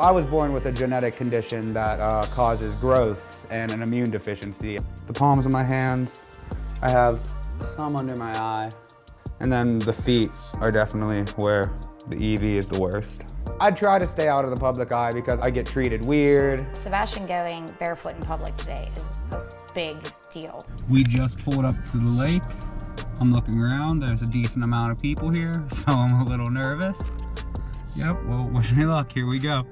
I was born with a genetic condition that uh, causes growth and an immune deficiency. The palms of my hands, I have some under my eye, and then the feet are definitely where the EV is the worst. I try to stay out of the public eye because I get treated weird. Sebastian going barefoot in public today is a big deal. We just pulled up to the lake. I'm looking around, there's a decent amount of people here, so I'm a little nervous. Yep, well, wish me luck, here we go.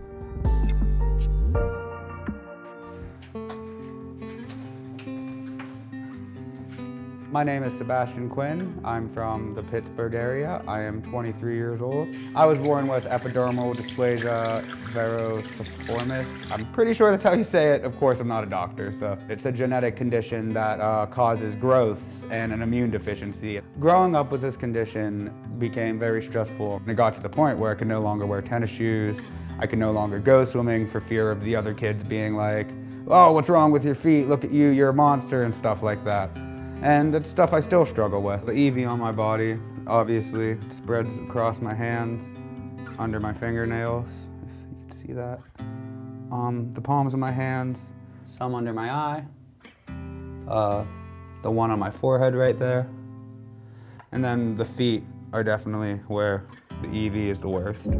My name is Sebastian Quinn. I'm from the Pittsburgh area. I am 23 years old. I was born with epidermodysplasia verruciformis. I'm pretty sure that's how you say it. Of course, I'm not a doctor, so it's a genetic condition that uh, causes growths and an immune deficiency. Growing up with this condition became very stressful. And it got to the point where I could no longer wear tennis shoes. I could no longer go swimming for fear of the other kids being like, oh, what's wrong with your feet? Look at you, you're a monster and stuff like that. And it's stuff I still struggle with. The EV on my body, obviously, spreads across my hands, under my fingernails, if you can see that. Um, the palms of my hands, some under my eye, uh, the one on my forehead right there. And then the feet are definitely where the EV is the worst.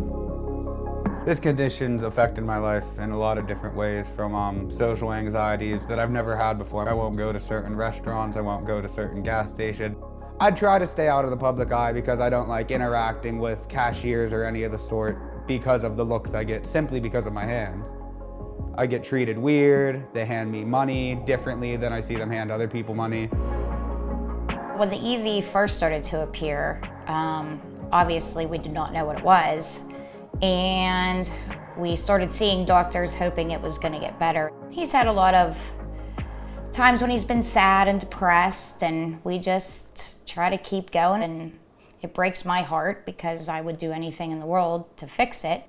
This condition's affected my life in a lot of different ways, from um, social anxieties that I've never had before. I won't go to certain restaurants, I won't go to certain gas stations. I try to stay out of the public eye because I don't like interacting with cashiers or any of the sort because of the looks I get, simply because of my hands. I get treated weird, they hand me money differently than I see them hand other people money. When the EV first started to appear, um, obviously we did not know what it was and we started seeing doctors hoping it was going to get better. He's had a lot of times when he's been sad and depressed and we just try to keep going and it breaks my heart because I would do anything in the world to fix it.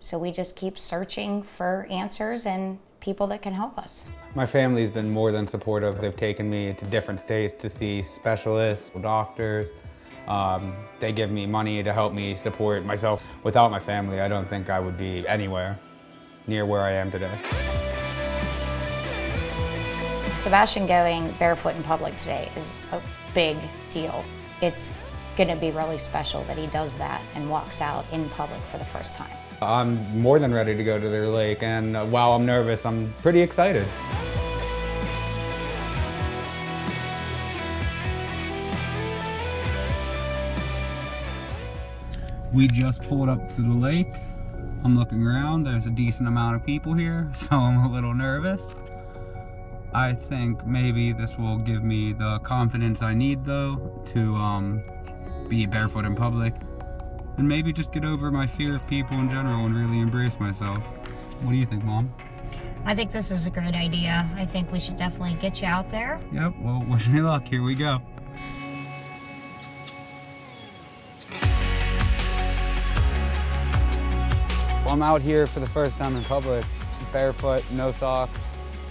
So we just keep searching for answers and people that can help us. My family's been more than supportive. They've taken me to different states to see specialists, doctors, um, they give me money to help me support myself. Without my family, I don't think I would be anywhere near where I am today. Sebastian going barefoot in public today is a big deal. It's going to be really special that he does that and walks out in public for the first time. I'm more than ready to go to their lake, and while I'm nervous, I'm pretty excited. We just pulled up to the lake. I'm looking around, there's a decent amount of people here, so I'm a little nervous. I think maybe this will give me the confidence I need though to um, be barefoot in public and maybe just get over my fear of people in general and really embrace myself. What do you think, Mom? I think this is a great idea. I think we should definitely get you out there. Yep, well, wish me luck. Here we go. I'm out here for the first time in public, barefoot, no socks,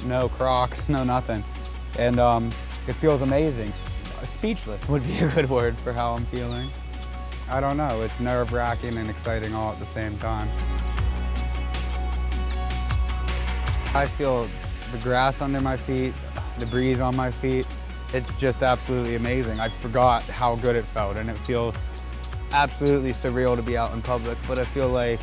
no Crocs, no nothing. And um, it feels amazing. Speechless would be a good word for how I'm feeling. I don't know, it's nerve wracking and exciting all at the same time. I feel the grass under my feet, the breeze on my feet. It's just absolutely amazing. I forgot how good it felt and it feels absolutely surreal to be out in public, but I feel like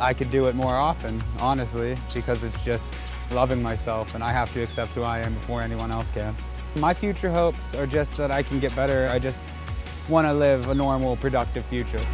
I could do it more often, honestly, because it's just loving myself and I have to accept who I am before anyone else can. My future hopes are just that I can get better. I just want to live a normal, productive future.